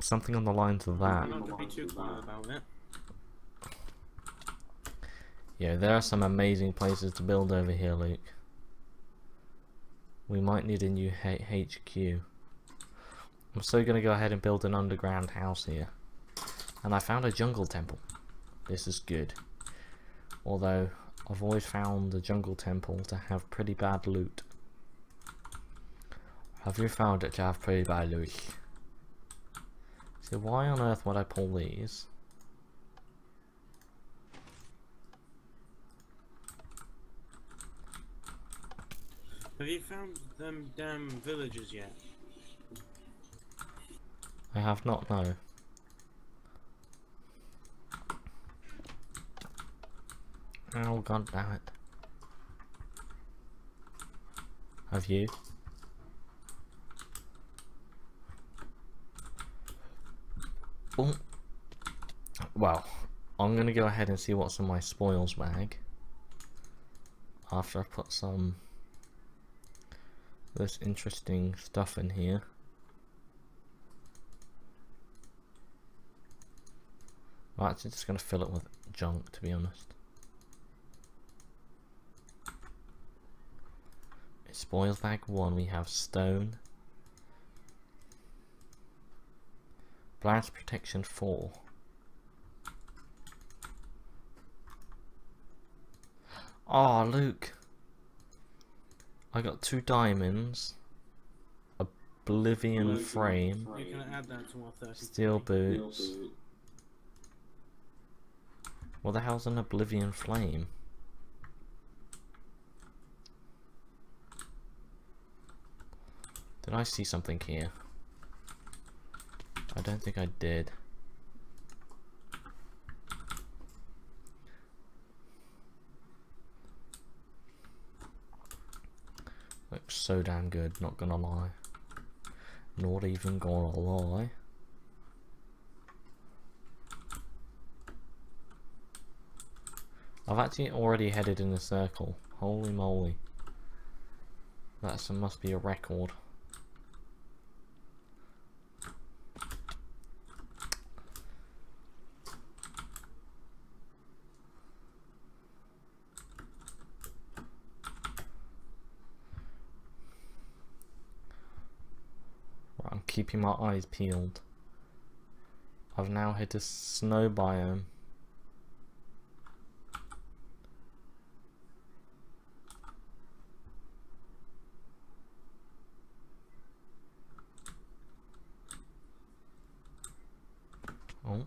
Something on the lines of that. I'm not gonna be too quiet about it. Yeah, there are some amazing places to build over here, Luke. We might need a new H HQ. I'm still gonna go ahead and build an underground house here. And I found a jungle temple. This is good. Although, I've always found the jungle temple to have pretty bad loot. Have you found it to have pretty bad loot? So why on earth would I pull these? Have you found them damn villages yet? I have not, no. Oh god damn it. Have you? Well, I'm gonna go ahead and see what's in my spoils bag. After I put some this interesting stuff in here. I'm actually just gonna fill it with junk to be honest. Spoils bag one we have stone. Blast protection four. Oh Luke. I got two diamonds. Oblivion frame. You can add that to our 30. Steel boots. What the hell's an Oblivion flame? Did I see something here? I don't think I did. Looks so damn good, not gonna lie. Not even gonna lie. I've actually already headed in a circle. Holy moly. That must be a record. I'm keeping my eyes peeled. I've now hit a snow biome. Oh.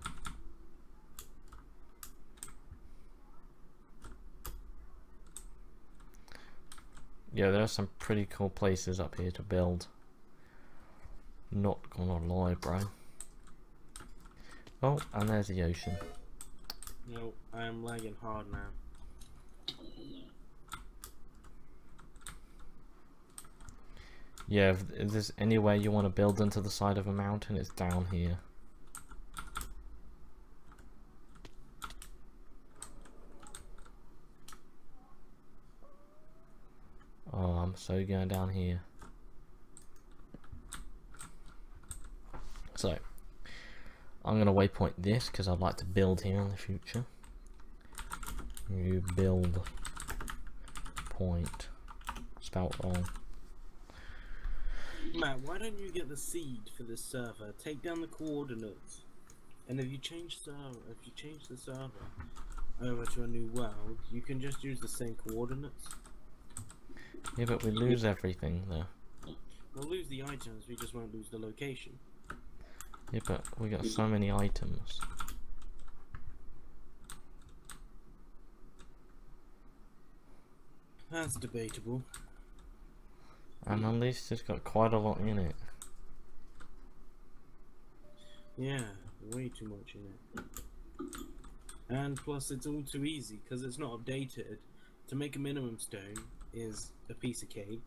Yeah, there are some pretty cool places up here to build. Not gonna lie, bro. Oh, and there's the ocean. No, I am lagging hard now. Yeah, if, if there's anywhere you want to build into the side of a mountain, it's down here. Oh, I'm so going down here. So, I'm going to waypoint this because I'd like to build here in the future. You build point. spout wrong. Matt, why don't you get the seed for this server? Take down the coordinates, and if you change server, if you change the server over to a new world, you can just use the same coordinates. Yeah, but we lose everything though. We'll lose the items, we just won't lose the location. Yeah, but we got so many items. That's debatable. And at least it's got quite a lot in it. Yeah, way too much in it. And plus, it's all too easy because it's not updated. To make a minium stone is a piece of cake,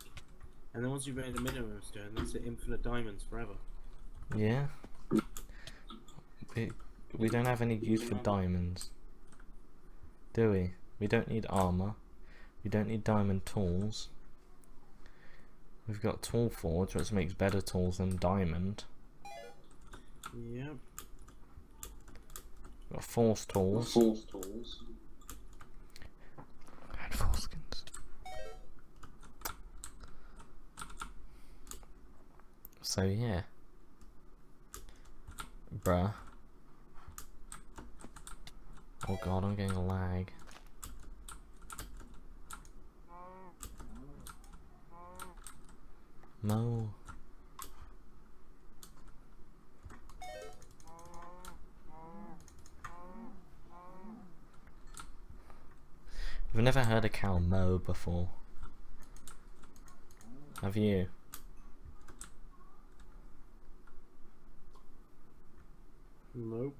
and then once you've made a minium stone, that's it, infinite diamonds forever. Yeah. We, we don't have any use for diamonds. Do we? We don't need armor. We don't need diamond tools. We've got tool forge, which makes better tools than diamond. Yep. Got force tools. Force tools. And foreskins. So yeah. Bruh. Oh god, I'm getting a lag. Mo. I've never heard a cow mow before. Have you? Nope.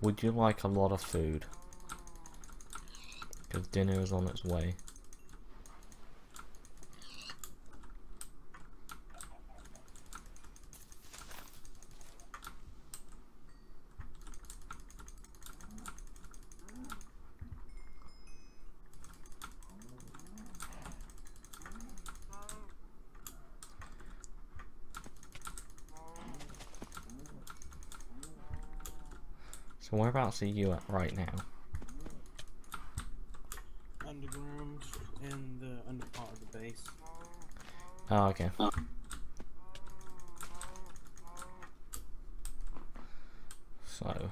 Would you like a lot of food? Because dinner is on its way. So whereabouts are you at right now? Underground in the under part of the base. Oh, okay. Oh. So.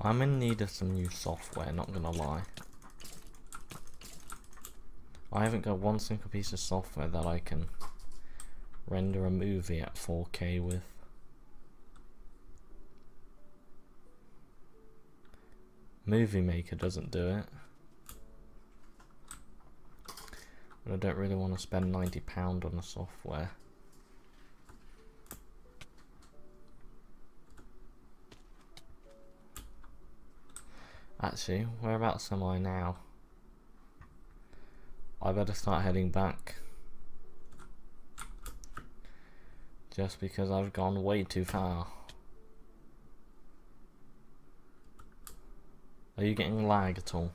I'm in need of some new software, not gonna lie. I haven't got one single piece of software that I can render a movie at 4K with. Movie Maker doesn't do it. But I don't really want to spend £90 on the software. Actually, whereabouts am I now? I better start heading back. Just because I've gone way too far. Are you getting lag at all?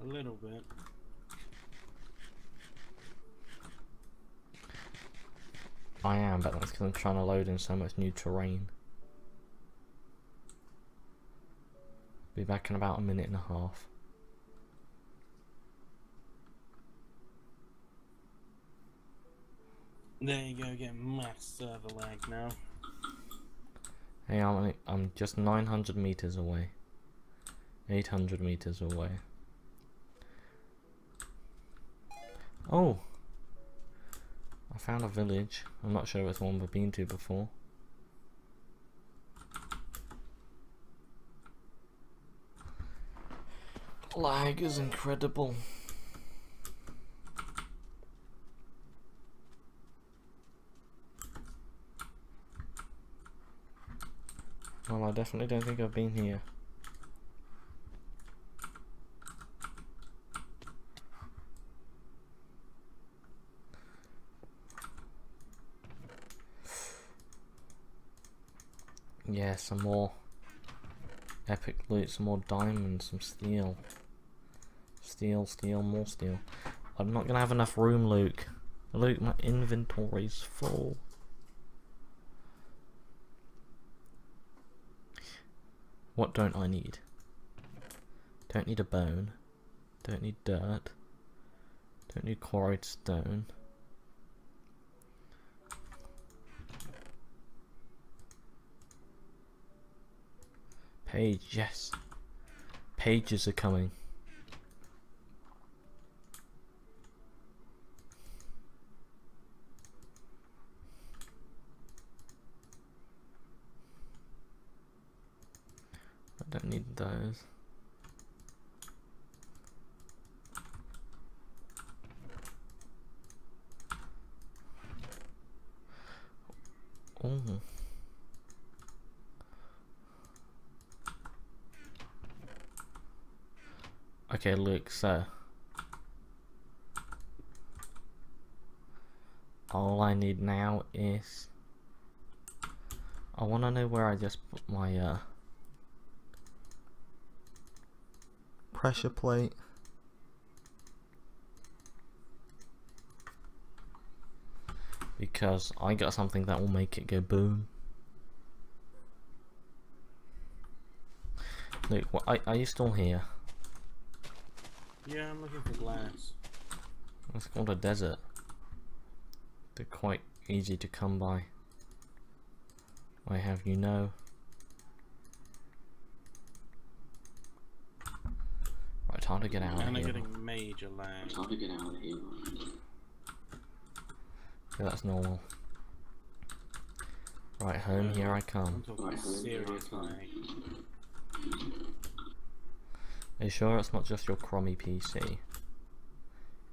A little bit. I am, but that's because I'm trying to load in so much new terrain. Be back in about a minute and a half. There you go, getting mass server lag now. Hey, I'm, I'm just 900 meters away. 800 meters away. Oh! I found a village. I'm not sure if it's one we've been to before. Lag is incredible. Well, I definitely don't think I've been here. Yeah, some more epic loot, some more diamonds, some steel. Steel, steel, more steel. I'm not gonna have enough room, Luke. Luke, my inventory's full. What don't I need? Don't need a bone. Don't need dirt. Don't need quarried stone. Page, yes. Pages are coming. I don't need those. Oh. Okay, look, so all I need now is I want to know where I just put my uh, pressure plate. Because I got something that will make it go boom. Look, what, are, are you still here? Yeah, I'm looking for glass. It's called a desert. They're quite easy to come by. I have you know. Right, time to get out of and I'm here. getting major lag. Time to get out of here. Yeah, that's normal. Right, home, here I I'm come. talking Right, home, here I serious come. Lag. Are you sure it's not just your crummy PC?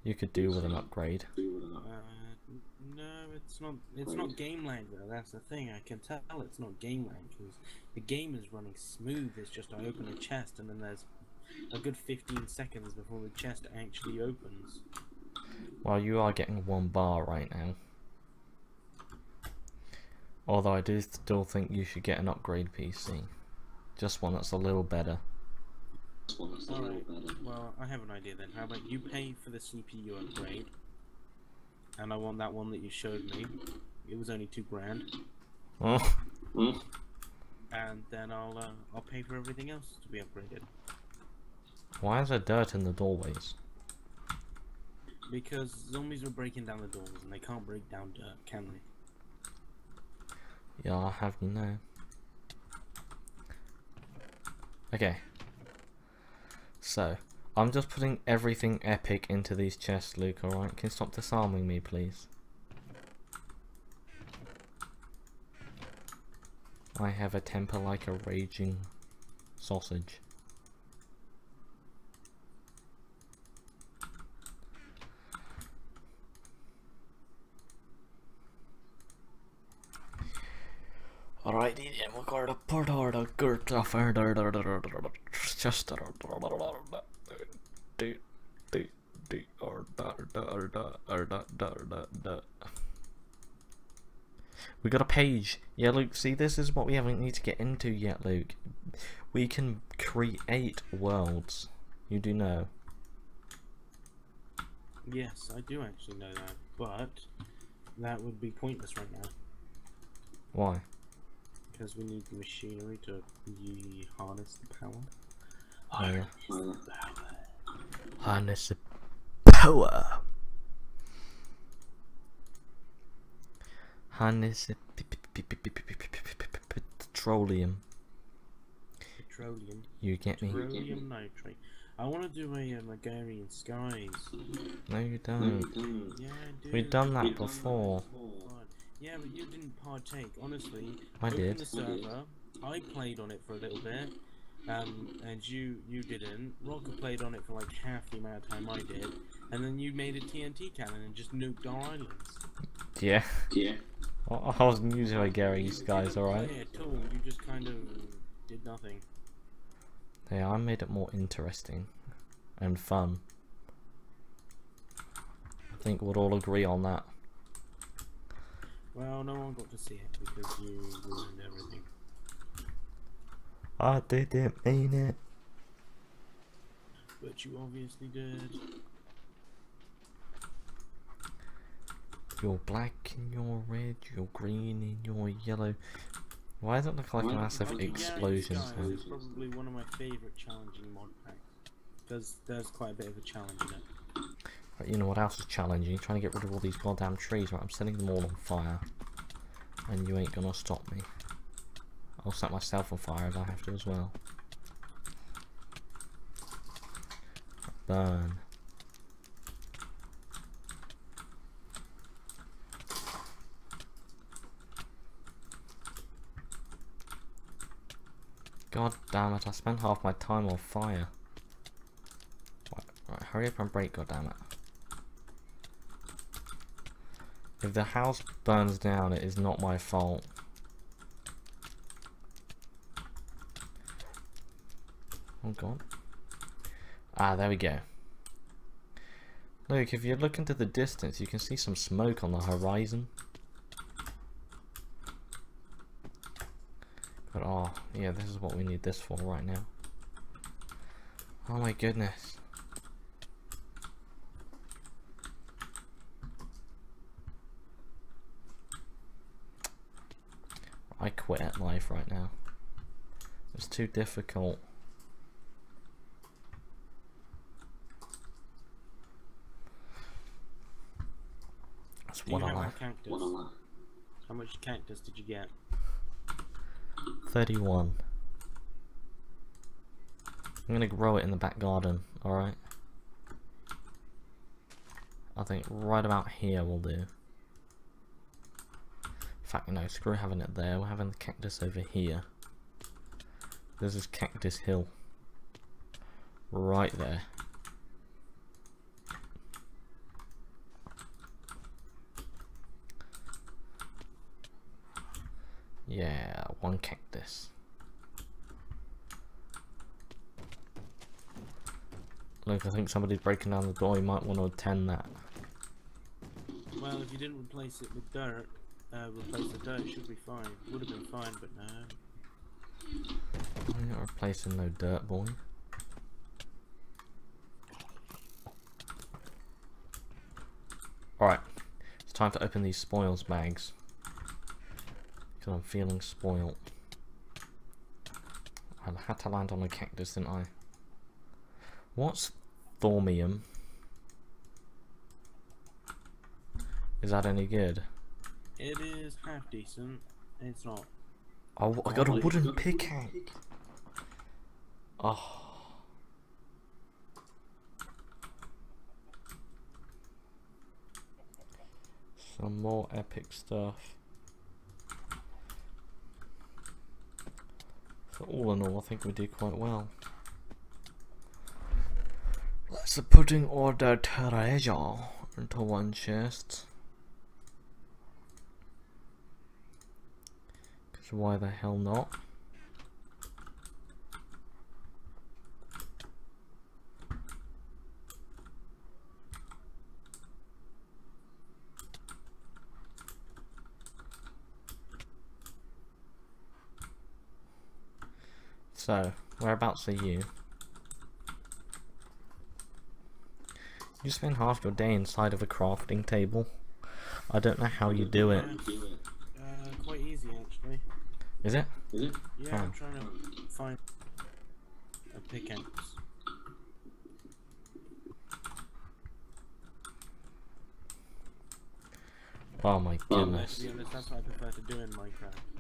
You could do with an upgrade. Do with an Uh, no, it's not. It's not game lag though. That's the thing. I can tell it's not game lag because the game is running smooth. It's just I open a chest and then there's a good 15 seconds before the chest actually opens. Well, you are getting one bar right now. Although I do still think you should get an upgrade PC. Just one that's a little better. This one that's a Alright. better. Well, I have an idea then. How about you pay for the CPU upgrade, and I want that one that you showed me. It was only two grand, Oh, Hmm? and then I'll uh, I'll pay for everything else to be upgraded. why is there dirt in the doorways? Because zombies were breaking down the doors, and they can't break down dirt, can they? Yeah, I'll have you know. Okay. So, I'm just putting everything epic into these chests, Luke, alright? Can you stop disarming me, please? I have a temper like a raging sausage. Alrighty then, we're gonna stuff in there. Just. We got a page. Yeah, Luke. See, this is what we haven't need to get into yet, Luke. We can create worlds. You do know. Yes, I do actually know that, but that would be pointless right now Why? because we need the machinery to harness the power. Harness the power. Harness the petroleum. Petroleum. You get me. Petroleum nitrate. I want to do a um, Agrarian Skies. No, you don't. We've done that before. Yeah, but you didn't partake, honestly. I did. The server, I played on it for a little bit um, and you you didn't. Rocker played on it for like half the amount of time I did, and then you made a TNT cannon and just nuked our islands. Yeah. Yeah. I I wasn't using my Gary's guys, alright? Yeah, at all. You just kind of did nothing. Yeah, I made it more interesting and fun. I think we'd all agree on that. Well, no one got to see it because you ruined everything. I didn't mean it. But you obviously did. You're black and you're red, you're green and you're yellow. Why does it look like a massive why do you guys explosion Guys, sound? is probably one of my favourite challenging mod packs. Because there's quite a bit of a challenge in it. Right, you know what else is challenging? Trying to get rid of all these goddamn trees. Right, I'm setting them all on fire. And you ain't gonna stop me. I'll set myself on fire if I have to as well. Burn. God damn it, I spent half my time on fire. Right, right, hurry up and break, God damn it. If the house burns down, it is not my fault. Ah, there we go. Look, if you look into the distance, you can see some smoke on the horizon. But oh, yeah, this is what we need this for right now. Oh my goodness. I quit at life right now. It's too difficult. That's Do you what I have like. a cactus? One on that. How much cactus did you get? 31. I'm gonna grow it in the back garden, alright? I think right about here will do. In fact, no, screw having it there, we're having the cactus over here. This is Cactus Hill. Right there. Yeah, one cactus. Look, I think somebody's breaking down the door. You might want to attend that. Well, if you didn't replace it with dirt, uh, replace the dirt, it should be fine. Would have been fine, but no. I'm not replacing no dirt, boy. Alright, it's time to open these spoils bags. Because I'm feeling spoilt. I had to land on a cactus, didn't I? What's thaumium? Is that any good? It is half decent. It's not. Oh, I got a wooden pickaxe. Oh. Some more epic stuff. All in all, I think we did quite well. Let's putting all the treasure into one chest. Cause why the hell not? So, whereabouts are you? You spend half your day inside of a crafting table. I don't know how you do it. Uh, quite easy actually. Is it? Is it? Yeah, I'm Oh. trying to find a pickaxe. Oh my Well, goodness. To be honest, that's what I prefer to do in Minecraft.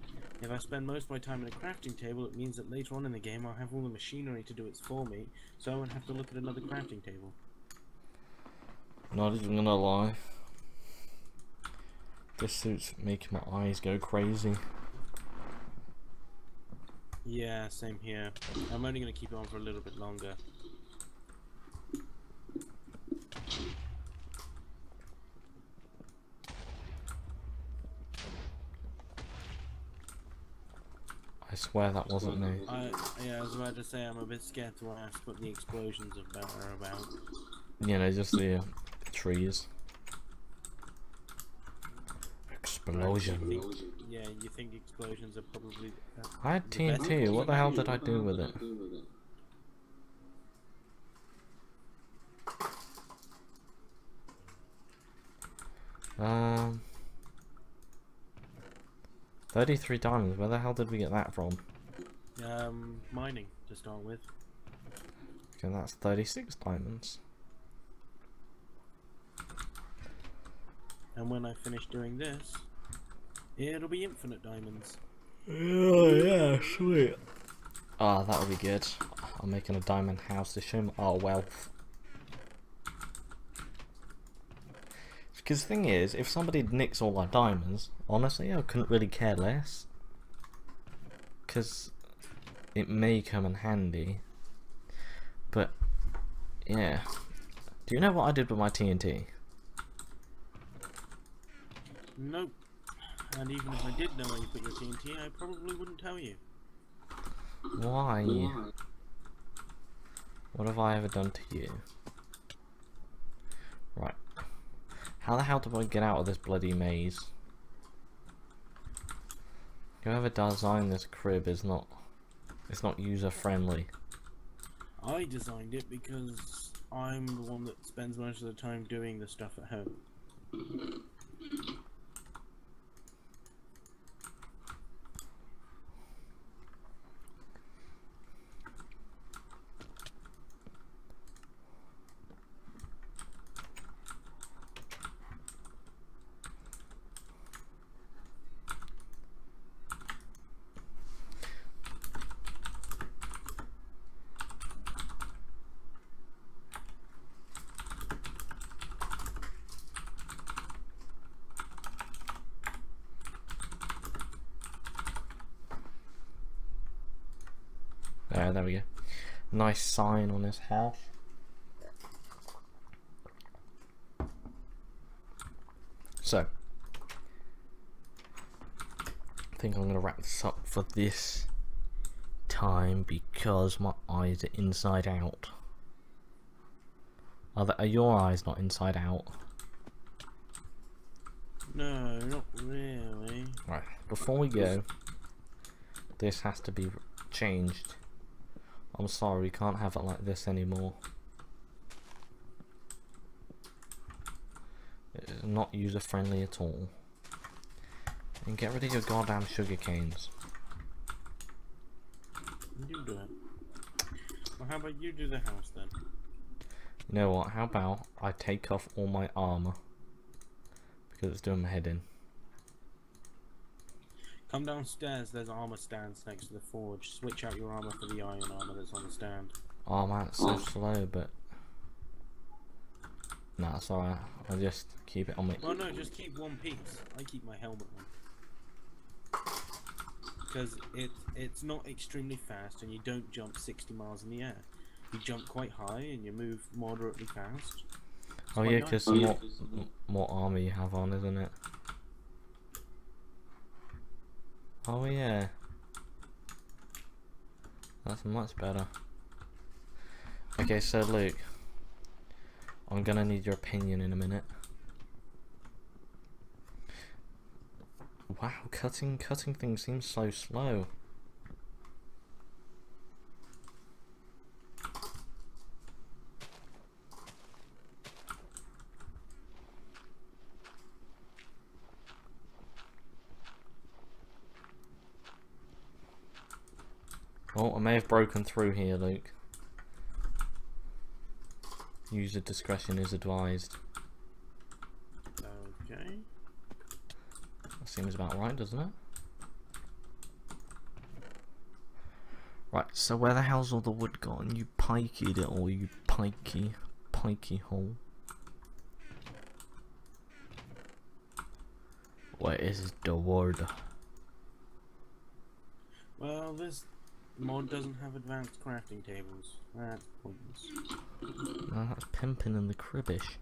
If I spend most of my time in a crafting table, it means that later on in the game I'll have all the machinery to do it for me, so I won't have to look at another crafting table. Not even gonna lie. This suit's making my eyes go crazy. Yeah, same here. I'm only going to keep it on for a little bit longer. Swear that wasn't me. I yeah, I was about to say I'm a bit scared to ask what the explosions about are about. You know, just the uh, trees. Explosion. Yeah, you think explosions are probably. Uh, I had TNT. What the hell did I do with it? I do with it? Um, thirty-three diamonds. Where the hell did we get that from? um, mining to start with. Okay, that's thirty-six diamonds. And when I finish doing this, it'll be infinite diamonds. Oh yeah, sweet. Ah, that'll be good. I'm making a diamond house to show my our wealth. Because the thing is, if somebody nicks all our diamonds, honestly, I couldn't really care less. Because it may come in handy. But, yeah. Do you know what I did with my TNT? Nope. And even if I did know where you put your TNT, I probably wouldn't tell you. Why? Why? What have I ever done to you? Right. How the hell do I get out of this bloody maze? Whoever designed this crib is not it's not user friendly. I designed it because I'm the one that spends most of the time doing the stuff at home. There, we go. Nice sign on this house. So, I think I'm gonna wrap this up for this time because my eyes are inside out. Are, the, are your eyes not inside out? No, not really. Right, before we go, this has to be changed. I'm sorry, we can't have it like this anymore. It's not user friendly at all. And get rid of your goddamn sugar canes. You do it. Well, how about you do the house then? You know what? How about I take off all my armor because it's doing my head in. Come downstairs, there's armor stands next to the forge. Switch out your armor for the iron armor that's on the stand. Oh man, it's so slow, but nah, it's alright. I'll just keep it on me. Well, no, just keep one piece. I keep my helmet on. Because it, it's not extremely fast and you don't jump 60 miles in the air. You jump quite high and you move moderately fast. It's Oh yeah, because Oh, yeah. more, more armor you have on, isn't it? Oh yeah. That's much better. Okay, so Luke, I'm gonna need your opinion in a minute. Wow, cutting cutting things seems so slow. Oh, I may have broken through here, Luke. User discretion is advised. Okay. That seems about right, doesn't it? Right, so where the hell's all the wood gone? You pikey it all, you pikey, pikey hole. Where is the wood? Well, this mod doesn't have advanced crafting tables. That's pointless. No, that's pimping in the cribbish.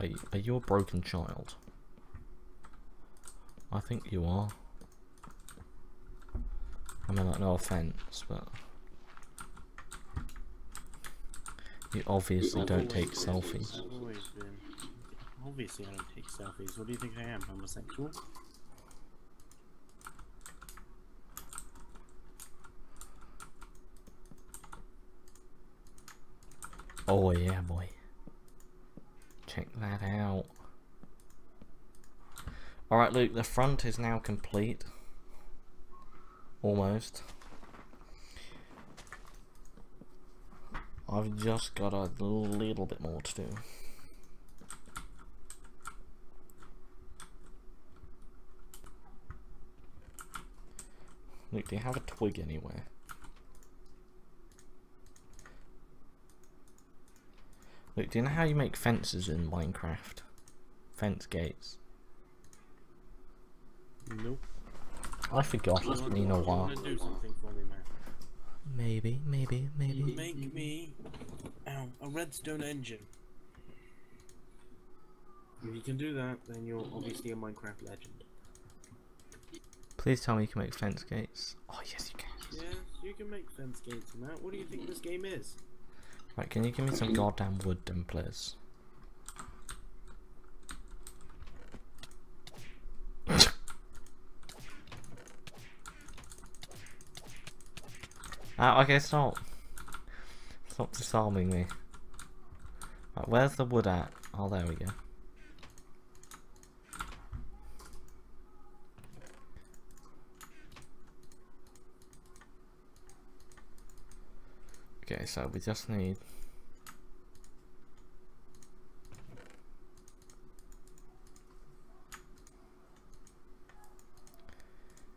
Are you, are you a broken child? I think you are. I mean, like, no offense, but you obviously I've don't take selfies. I've always been. Obviously, I don't take selfies. What do you think I am? Homosexual? Oh yeah, boy. Check that out. Alright, Luke, the front is now complete. Almost. I've just got a little bit more to do. Luke, do you have a twig anywhere? Look, do you know how you make fences in Minecraft? Fence gates. Nope. I forgot, it's been a while. do something for me. Maybe, maybe, maybe. Make me ow, a redstone engine. If you can do that, then you're obviously a Minecraft legend. Please tell me you can make fence gates. Oh, yes, you can. Yes, you can make fence gates and that. What do you think this game is? Right, can you give me some goddamn wood then, please? ah, okay, stop. Stop disarming me. Right, where's the wood at? Oh, there we go. Okay, so we just need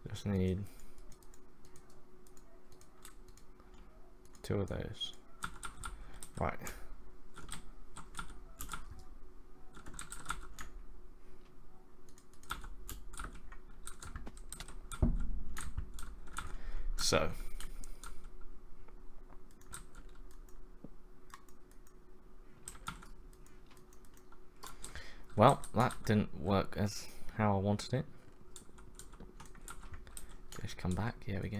just need two of those. Right. So. Well, that didn't work as how I wanted it. Just come back, here we go.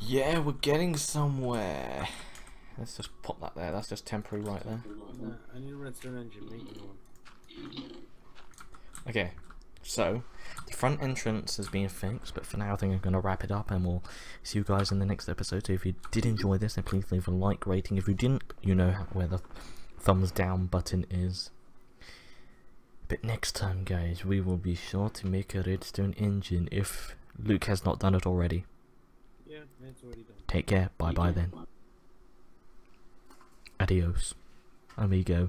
Yeah, we're getting somewhere. Let's just pop that there. That's just temporary right there. I need. Make me one. Okay, so the front entrance has been fixed, but for now I think I'm going to wrap it up and we'll see you guys in the next episode. So if you did enjoy this, then please leave a like rating. If you didn't, you know where the thumbs down button is. But next time, guys, we will be sure to make a redstone engine if Luke has not done it already. Yeah, it's already done. Take care. Bye bye then. Adios, amigo.